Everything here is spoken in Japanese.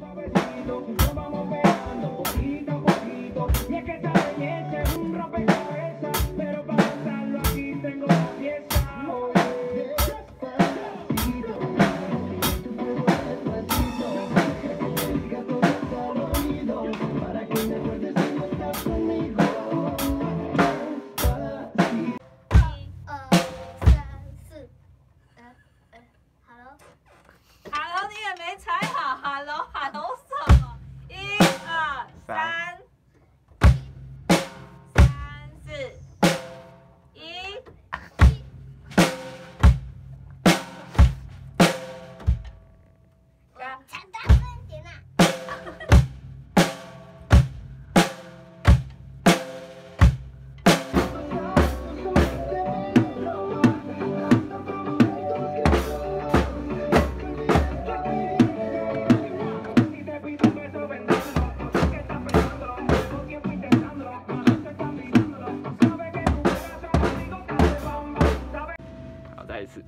Vamos pegando 好，再一次。